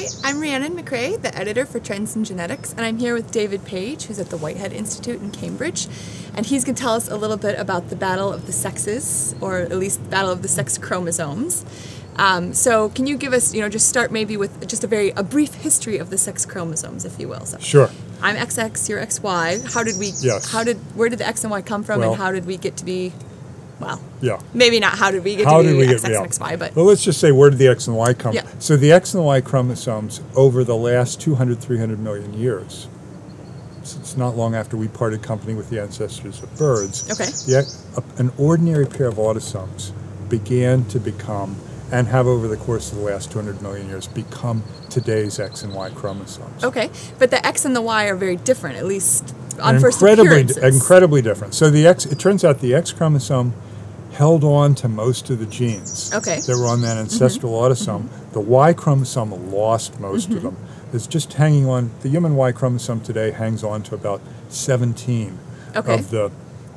Hi, I'm Rhiannon Macrae, the editor for Trends in Genetics, and I'm here with David Page, who's at the Whitehead Institute in Cambridge. And he's going to tell us a little bit about the battle of the sexes, or at least the battle of the sex chromosomes. Um, so, can you give us, you know, just start maybe with just a very a brief history of the sex chromosomes, if you will? So, Sure. I'm XX, you're XY. How did we? Yes. How did? Where did the X and Y come from, Well- and how did we get to be? Well, Yeah. maybe not. How did we get How to did we get XX yeah. and XY? But Well, let's just say where did the X and Y come Yeah. So the X and the Y chromosomes over the last 200, 300 million years, it's not long after we parted company with the ancestors of birds, Okay. the, a- an ordinary pair of autosomes began to become, and have over the course of the last 200 million years, become today's X and Y chromosomes. Okay, but the X and the Y are very different, at least on And first incredibly, incredibly different. So the X, it turns out the X chromosome held on to most of the genes Okay. Mm-hmm. that were on that ancestral autosome. The Y chromosome lost most Mm-hmm. of them. It's just hanging on. The human Y chromosome today hangs on to about 17 Okay. of the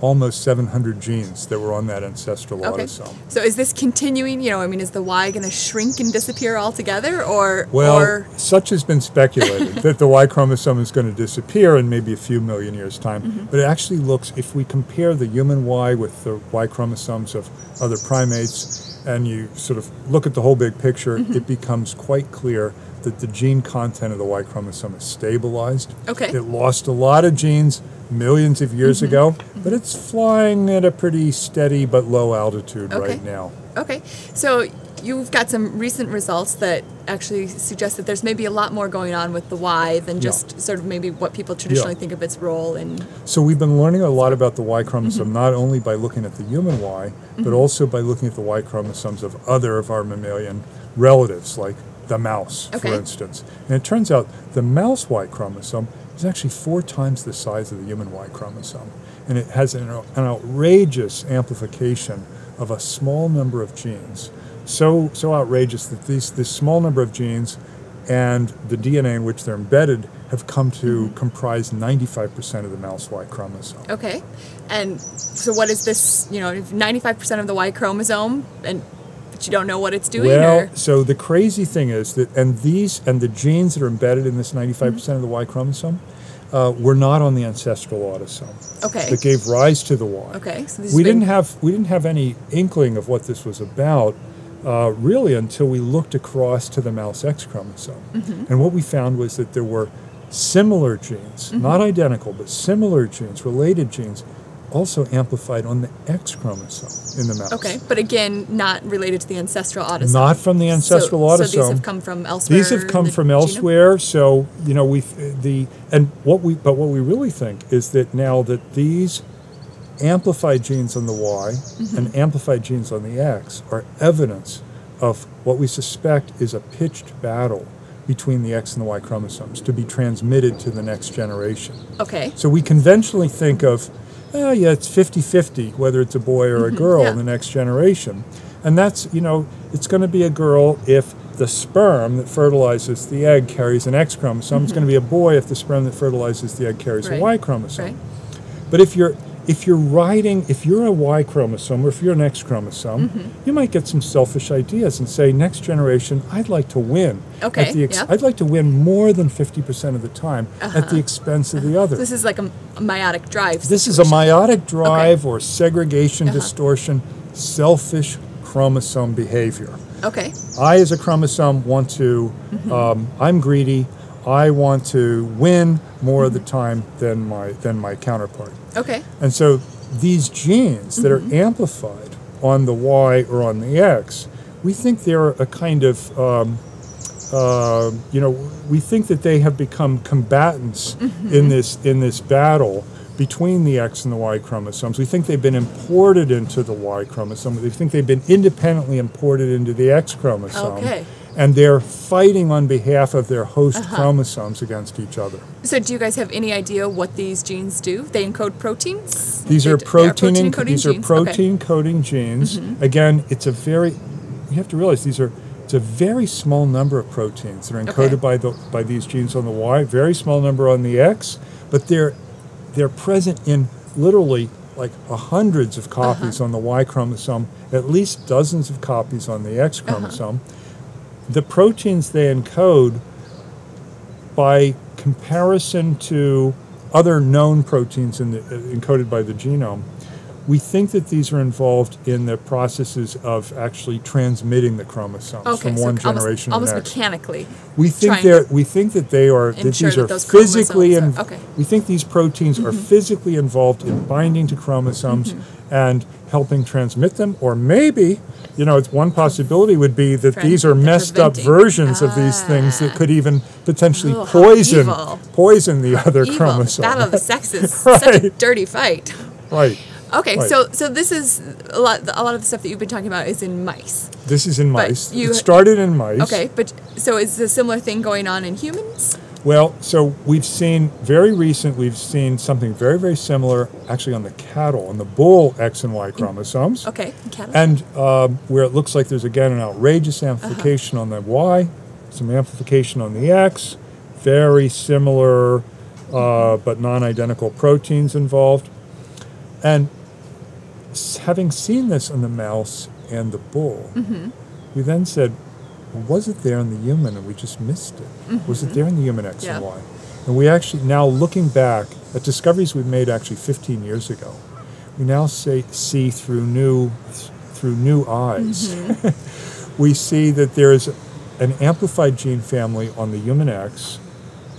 almost 700 genes that were on that ancestral Okay, autosome. so is this continuing? You know, I mean, is the Y going to shrink and disappear altogether, or Well, or such has been speculated that the Y chromosome is going to disappear in maybe a few million years' time. Mm-hmm. But it actually looks, if we compare the human Y with the Y chromosomes of other primates, and you sort of look at the whole big picture, Mm-hmm. it becomes quite clear that the gene content of the Y chromosome is stabilized. Okay. It lost a lot of genes millions of years Mm-hmm. ago, but it's flying at a pretty steady but low altitude Okay. right now. okay? So you've got some recent results that actually suggest that there's maybe a lot more going on with the Y than Yeah. just sort of maybe what people traditionally think of its role in. So we've been learning a lot about the Y chromosome Mm-hmm. not only by looking at the human Y, but also by looking at the Y chromosomes of other of our mammalian relatives, like the mouse, Okay. for instance. And it turns out the mouse Y chromosome is actually four times the size of the human Y chromosome. And it has an, an outrageous amplification of a small number of genes. So, so outrageous that these, this small number of genes and the DNA in which they're embedded have come to Mm-hmm. comprise 95% of the mouse Y chromosome. Okay, and so what is this? You know, ninety-five percent of the Y chromosome, and but you don't know what it's doing. Well, or? so the crazy thing is that, and these, and the genes that are embedded in this 95% Mm-hmm. of the Y chromosome uh, were not on the ancestral autosome Okay. that gave rise to the Y. Okay, so this we didn't have we didn't have any inkling of what this was about uh, really until we looked across to the mouse X chromosome, Mm-hmm. and what we found was that there were similar genes, Mm-hmm. not identical, but similar genes, related genes, also amplified on the X chromosome in the mouse. Okay, but again, not related to the ancestral autosome. Not from the ancestral so, autosome. So these have come from elsewhere. These have come the from genome? elsewhere. So you know we the and what we but what we really think is that now that these amplified genes on the Y Mm-hmm. and amplified genes on the X are evidence of what we suspect is a pitched battle between the X and the Y chromosomes to be transmitted to the next generation. Okay. So we conventionally think of, oh yeah, it's 50-50 whether it's a boy or a girl Mm-hmm. yeah. in the next generation. And that's, you know, it's going to be a girl if the sperm that fertilizes the egg carries an X chromosome. It's going to be a boy if the sperm that fertilizes the egg carries Mm-hmm. Right. a Y chromosome. Right. But if you're if you're writing, if you're a Y chromosome or if you're an X chromosome, Mm-hmm. you might get some selfish ideas and say, next generation, I'd like to win. Okay, At the ex- yeah. I'd like to win more than 50% of the time at the expense of the other. Uh-huh. This is like a, a meiotic drive. This is a meiotic drive or segregation, Uh-huh. distortion, selfish chromosome behavior. Okay. I, as a chromosome, want to, Mm-hmm. um, I'm greedy. I want to win more of the time than my than my counterpart. Okay. And so these genes that Mm-hmm. are amplified on the Y or on the X, we think they're a kind of, um, uh, you know, we think that they have become combatants Mm-hmm. in this in this battle between the X and the Y chromosomes. We think they've been imported into the Y chromosome. We think they've been independently imported into the X chromosome. Okay. And they're fighting on behalf of their host Uh-huh. chromosomes against each other. So do you guys have any idea what these genes do? They encode proteins. These are protein. protein encoding these are genes. Okay. Mm-hmm. protein coding genes. Again, it's a very. You have to realize these are. It's a very small number of proteins that are encoded Okay. by the by these genes on the Y. Very small number on the X, but they're they're present in literally like a hundreds of copies Uh-huh. on the Y chromosome, at least dozens of copies on the X Uh-huh the proteins they encode, by comparison to other known proteins the, uh, encoded by the genome, we think that these are involved in the processes of actually transmitting the chromosomes Okay, from so one generation almost to the next. mechanically. We think they're we think that they are that these are physically in, okay. Mm-hmm. we think these proteins are physically involved in binding to chromosomes and helping transmit them or maybe you know it's one possibility would be that Prevent- these are messed up versions of these things that Ah. could even potentially Oh, poison poison the other Evil. chromosome Battle of the sexes. right. Such a dirty fight. right Okay, Right. so so this is a lot. A lot of the stuff that you've been talking about is in mice. this is in But mice you- it started in mice Okay, but so is a similar thing going on in humans? Well, so we've seen very recent, we've seen something very, very similar actually on the cattle, on the bull X and Y chromosomes. Okay, cattle. And um, where it looks like there's again an outrageous Uh-huh. amplification on the Y, some amplification on the X, very similar uh, but non identical proteins involved. And having seen this in the mouse and the bull, Mm-hmm. we then said, well, was it there in the human and we just missed it? Was it there in the human X and Mm-hmm. Y? And we actually, now looking back at discoveries we made actually 15 years ago, we now say, see through new, through new eyes. Mm-hmm. we see that there is an amplified gene family on the human X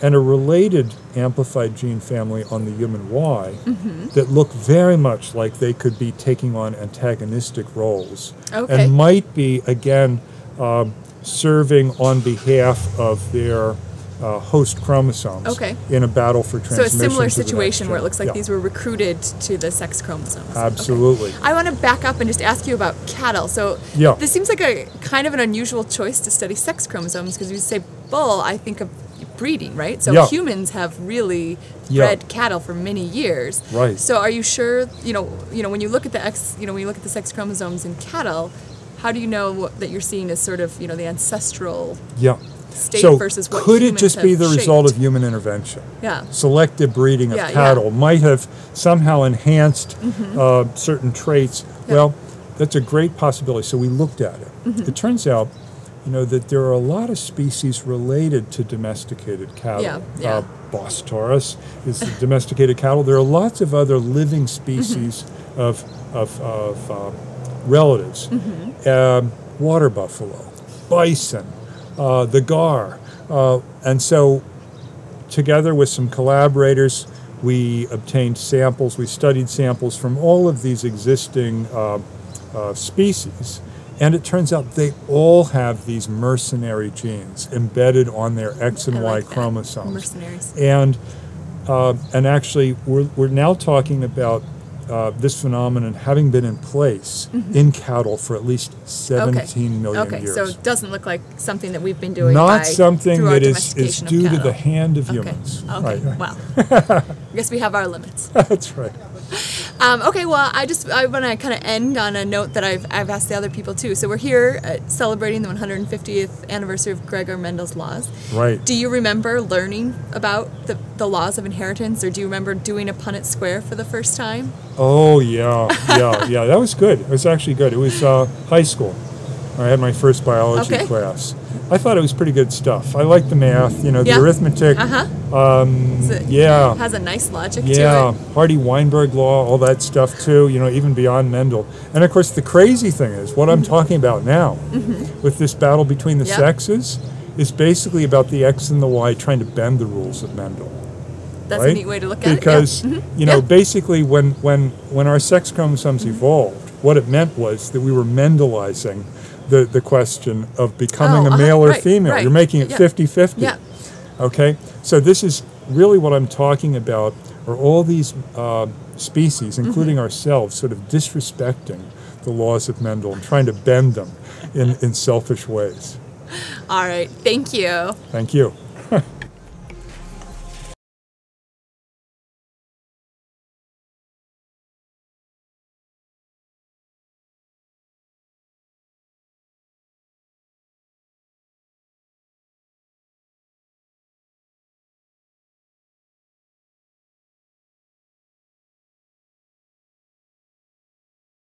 and a related amplified gene family on the human Y Mm-hmm. that look very much like they could be taking on antagonistic roles Okay. and might be again um, serving on behalf of their uh, host chromosomes Okay. in a battle for transmission. so a similar to the next situation where it looks like Yeah, these were recruited to the sex chromosomes. Okay. Absolutely. I want to back up and just ask you about cattle. So Yeah. this seems like a kind of an unusual choice to study sex chromosomes because you say bull, I think of breeding, right? So Yeah. humans have really Yeah. bred cattle for many years. Right. So are you sure, you know, you know when you look at the X, you know, when you look at the sex chromosomes in cattle, how do you know what, that you're seeing as sort of, you know, the ancestral Yeah. state so versus what could it just be the result of human intervention? Yeah. Selective breeding of Yeah, yeah. cattle might have somehow enhanced uh, certain traits. Yeah. Well, that's a great possibility. So we looked at it. Mm-hmm. It turns out, you know, that there are a lot of species related to domesticated cattle. Yeah, yeah. Uh, Bos taurus is the domesticated cattle. There are lots of other living species Mm-hmm. of of, of uh, relatives. Mm-hmm. Um, water buffalo, bison, uh, the gaur, uh, and so together with some collaborators, we obtained samples. We studied samples from all of these existing uh, uh, species, and it turns out they all have these mercenary genes embedded on their X and I Y like that. chromosomes. Mercenaries. And uh, and actually, we're, we're now talking about uh, this phenomenon having been in place in cattle for at least 17 million Mm-hmm. okay. years. so it doesn't look like something that we've been doing Not by, something that is, is due to the hand of Okay. humans. Okay. Right. Wow. I guess we have our limits. That's right. Um, okay. Well, I just I want to kind of end on a note that I've I've asked the other people too. So we're here uh, celebrating the 150th anniversary of Gregor Mendel's laws. Right. Do you remember learning about the, the laws of inheritance, or do you remember doing a Punnett Square for the first time? Oh yeah, yeah, yeah. That was good. It was actually good. It was uh, high school. I had my first biology Okay. class. I thought it was pretty good stuff. I liked the math. You know, the arithmetic. Uh huh. Um, it yeah. has a nice logic Yeah, to it. Hardy Weinberg law, all that stuff too. You know, even beyond Mendel. And of course, the crazy thing is what I'm talking about now, with this battle between the Mm-hmm. Sexes, is basically about the X and the Y trying to bend the rules of Mendel. That's right? a neat way to look at because it. Yeah. Mhm. you know Yeah. basically when when when our sex chromosomes evolved what it meant was that we were mendelizing the the question of becoming Oh, a uh-huh, male or right, female right. you're making it Yeah. 50-50 Yeah. okay so this is really what i'm talking about are all these uh, species including ourselves sort of disrespecting the laws of mendel and trying to bend them in, in selfish ways All right. Thank you. thank you